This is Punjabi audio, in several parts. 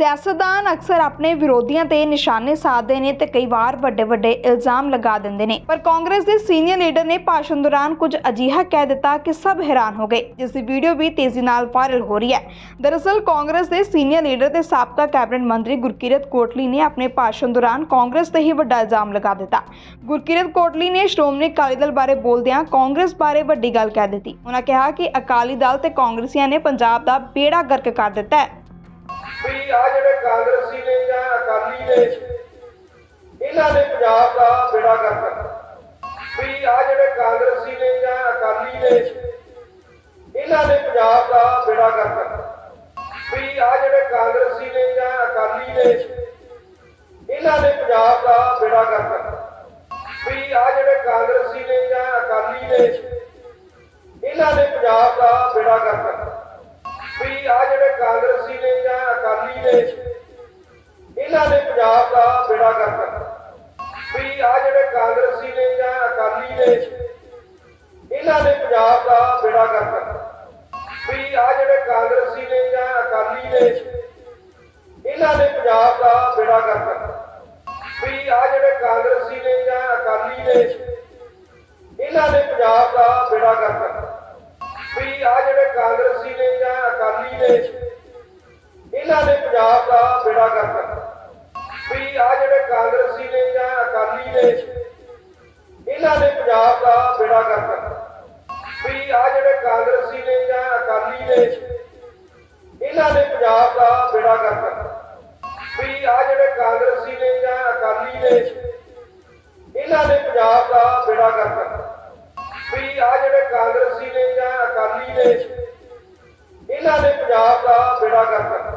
ਸਿਆਸਤਦਾਨ ਅਕਸਰ ਆਪਣੇ ਵਿਰੋਧੀਆਂ ਤੇ ਨਿਸ਼ਾਨੇ ਸਾਧਦੇ ਨੇ ਤੇ ਕਈ ਵਾਰ ਵੱਡੇ ਵੱਡੇ ਇਲਜ਼ਾਮ ਲਗਾ ਦਿੰਦੇ ਨੇ। ਪਰ ਕਾਂਗਰਸ ਦੇ ਸੀਨੀਅਰ ਲੀਡਰ ਨੇ ਭਾਸ਼ਣ ਦੌਰਾਨ ਕੁਝ ਅਜੀਹਾ ਕਹਿ ਦਿੱਤਾ ਕਿ ਸਭ ਹੈਰਾਨ ਹੋ ਗਏ, ਜਿਸ ਦੀ ਵੀਡੀਓ ਵੀ ਤੇਜ਼ੀ ਨਾਲ ਵਾਇਰਲ ਹੋ ਰਹੀ ਹੈ। ਦਰਅਸਲ ਕਾਂਗਰਸ ਦੇ ਸੀਨੀਅਰ ਲੀਡਰ ਤੇ ਸਾਬਕਾ ਕੈਬਨਿਟ ਮੰਤਰੀ ਗੁਰਕੀਰਤ ਕੋਟਲੀ ਨੇ ਆਪਣੇ ਭਾਸ਼ਣ ਦੌਰਾਨ ਕਾਂਗਰਸ ਤੇ ਹੀ ਵੱਡਾ ਇਲਜ਼ਾਮ ਲਗਾ ਦਿੱਤਾ। ਗੁਰਕੀਰਤ ਕੋਟਲੀ ਨੇ ਸ਼੍ਰੋਮਣੀ ਅਕਾਲੀ ਦਲ ਬਾਰੇ ਬੋਲਦਿਆਂ ਕਾਂਗਰਸ ਬਾਰੇ ਵੱਡੀ ਗੱਲ ਕਹਿ ਦਿੱਤੀ। ਉਹਨਾਂ ਕਿਹਾ ਕਿ ਅਕਾਲੀ ਦਲ ਤੇ ਕਾਂਗਰਸੀਆਂ ਨੇ ਪੰਜਾਬ ਦਾ ਬੇੜਾ ਗਰਕ ਕਰ ਦਿੱਤਾ ਹੈ। ਵੀ ਆ ਜਿਹੜੇ ਕਾਂਗਰਸੀ ਨੇ ਜਾਂ ਅਕਾਲੀ ਨੇ, ਇਹਨਾਂ ਨੇ ਪੰਜਾਬ ਦਾ ਬੇੜਾ ਗਰਕ ਕਰਤਾ ਵੀ ਆ ਜਿਹੜੇ ਕਾਂਗਰਸੀ ਨੇ ਜਾਂ ਅਕਾਲੀ ਨੇ, ਇਹਨਾਂ ਨੇ ਪੰਜਾਬ ਦਾ ਬੇੜਾ ਗਰਕ ਕਰਤਾ ਵੀ ਆ ਜਿਹੜੇ ਕਾਂਗਰਸੀ ਨੇ ਜਾਂ ਅਕਾਲੀ ਨੇ, ਇਹਨਾਂ ਨੇ ਪੰਜਾਬ ਦਾ ਬੇੜਾ ਗਰਕ ਕਰਤਾ ਵੀ ਆ ਜਿਹੜੇ ਕਾਂਗਰਸੀ ਨੇ ਜਾਂ ਅਕਾਲੀ ਨੇ, ਇਹਨਾਂ ਨੇ ਪੰਜਾਬ ਦਾ ਬੇੜਾ ਗਰਕ ਕਰਤਾ ਅਕਾਲੀ ਨੇ ਇਹਨਾਂ ਨੇ ਪੰਜਾਬ ਦਾ ਬੇੜਾ ਗਰਕ ਕਰਤਾ ਵੀ ਆ ਜਿਹੜੇ ਕਾਂਗਰਸੀ ਨੇ ਜਾਂ ਅਕਾਲੀ ਨੇ ਇਹਨਾਂ ਨੇ ਪੰਜਾਬ ਦਾ ਬੇੜਾ ਗਰਕ ਕਰਤਾ ਵੀ ਆ ਜਿਹੜੇ ਕਾਂਗਰਸੀ ਨੇ ਜਾਂ ਅਕਾਲੀ ਨੇ ਇਹਨਾਂ ਨੇ ਪੰਜਾਬ ਦਾ ਬੇੜਾ ਗਰਕ ਕਰਤਾ ਵੀ ਆ ਜਿਹੜੇ ਕਾਂਗਰਸੀ ਨੇ ਜਾਂ ਅਕਾਲੀ ਨੇ ਇਹਨਾਂ ਨੇ ਪੰਜਾਬ ਦਾ ਬੇੜਾ ਗਰਕ ਕਰਤਾ ਵੀ ਆ ਜਿਹੜੇ ਕਾਂਗਰਸੀ ਨੇ ਜਾਂ ਅਕਾਲੀ ਨੇ ਇਹਨਾਂ ਨੇ ਪੰਜਾਬ ਦਾ ਬੇੜਾ ਗਰਕ ਕਰਤਾ ਵੀ ਆ ਜਿਹੜੇ ਕਾਂਗਰਸੀ ਨੇ ਜਾਂ ਅਕਾਲੀ ਨੇ ਇਹਨਾਂ ਨੇ ਪੰਜਾਬ ਦਾ ਬੇੜਾ ਗਰਕ ਕਰਤਾ ਵੀ ਆ ਜਿਹੜੇ ਕਾਂਗਰਸੀ ਨੇ ਜਾਂ ਅਕਾਲੀ ਨੇ ਇਹਨਾਂ ਨੇ ਪੰਜਾਬ ਦਾ ਬੇੜਾ ਗਰਕ ਕਰਤਾ ਵੀ ਆ ਜਿਹੜੇ ਕਾਂਗਰਸੀ ਨੇ ਜਾਂ ਅਕਾਲੀ ਨੇ ਇਹਨਾਂ ਨੇ ਪੰਜਾਬ ਦਾ ਬੇੜਾ ਗਰਕ ਕਰਤਾ ਵੀ ਆ ਜਿਹੜੇ ਕਾਂਗਰਸੀ ਨੇ ਜਾਂ ਅਕਾਲੀ ਨੇ ਇਹਨਾਂ ਨੇ ਪੰਜਾਬ ਦਾ ਬੇੜਾ ਗਰਕ ਕਰਤਾ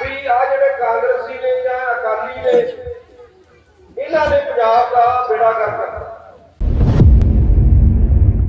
ਵੀ ਆ ਜਿਹੜੇ ਕਾਂਗਰਸੀ ਨੇ ਜਾਂ ਅਕਾਲੀ ਨੇ ਇਹਨਾਂ ਨੇ ਪੰਜਾਬ ਦਾ ਬੇੜਾ ਗਰਕ